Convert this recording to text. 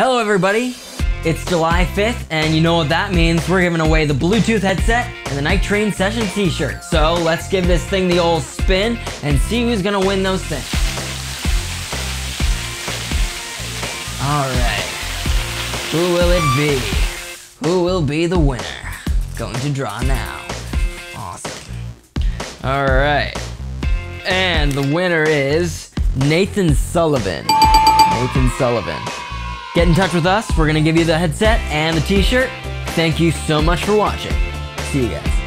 Hello, everybody. It's July 5th, and you know what that means. We're giving away the Bluetooth headset and the Night Train Session t shirt. So let's give this thing the old spin and see who's gonna win those things. Alright. Who will it be? Who will be the winner? Going to draw now. Awesome. Alright. And the winner is Nathan Sullivan. Nathan Sullivan. Get in touch with us. We're going to give you the headset and the t shirt. Thank you so much for watching. See you guys.